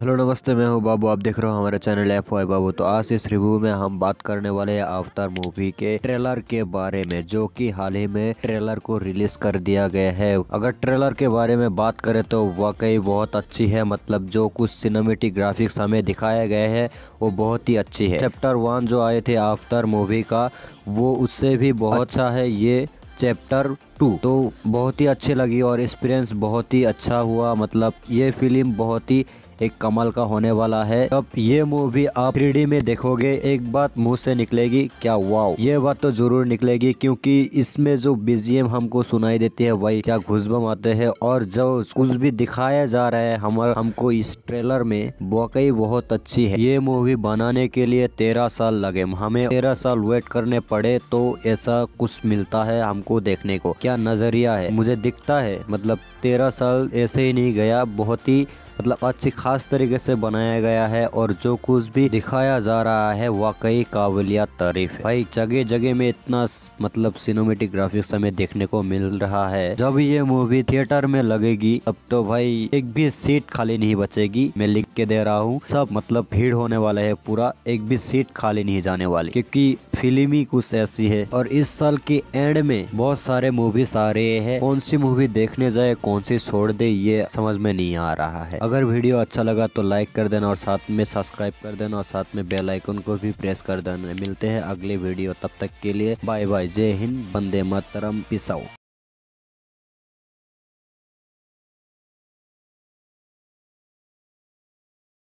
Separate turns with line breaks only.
Hello नमस्ते मैं हूँ बाबू। आप देख रहे हो हमारा चैनल एफ़ वाई बाबू। तो आज इस रिव्यू में हम बात करने वाले हैं अवतार मूवी के ट्रेलर के बारे में जो कि हाल ही में ट्रेलर को रिलीज़ कर दिया गया है। अगर ट्रेलर के बारे में बात करें तो वाकई बहुत अच्छी है। मतलब जो कुछ सिनेमेटिक ग्राफिक्स हमें दिखाया गया है वो बहुत ही अच्छी है। चैप्टर वन जो आए थे अवतार मूवी का वो उससे भी बहुत अच्छा। है ये चैप्टर टू तो बहुत ही अच्छी लगी और एक्सपीरियंस बहुत ही अच्छा हुआ। मतलब ये फ़िल्म बहुत ही एक कमाल का होने वाला है। अब ये मूवी आप थ्री में देखोगे, एक बात मुँह से निकलेगी, क्या वाओ ये बात तो ज़रूर निकलेगी, क्योंकि इसमें जो बीजीएम हमको सुनाई देती है वही क्या घुसबम आते हैं, और जो कुछ भी दिखाया जा रहा है हमारे, हमको इस ट्रेलर में, वाकई बहुत अच्छी है। ये मूवी बनाने के लिए तेरह साल लगे। हमें तेरह साल वेट करने पड़े तो ऐसा कुछ मिलता है हमको देखने को। क्या नज़रिया है? मुझे दिखता है मतलब तेरह साल ऐसे ही नहीं गया, बहुत ही मतलब अच्छी खास तरीके से बनाया गया है और जो कुछ भी दिखाया जा रहा है वाकई काबिलियत तारीफ़ है। भाई जगह जगह में इतना मतलब सिनेमेटिक ग्राफिक्स हमें देखने को मिल रहा है। जब ये मूवी थिएटर में लगेगी, अब तो भाई एक भी सीट खाली नहीं बचेगी। मैं लिख के दे रहा हूँ, सब मतलब भीड़ होने वाला है पूरा, एक भी सीट खाली नहीं जाने वाली। क्योंकि फ़िल्म कुछ ऐसी है। और इस साल के एंड में बहुत सारे मूवीज़ आ रहे हैं। कौन सी मूवी देखने जाए, कौन सी छोड़ दे, ये समझ में नहीं आ रहा है। अगर वीडियो अच्छा लगा तो लाइक कर देना और साथ में सब्सक्राइब कर देना और साथ में बेल आइकन को भी प्रेस कर देना। मिलते हैं अगले वीडियो तब तक के लिए बाय बाय जय हिंद बंदे मातरम पिसाऊ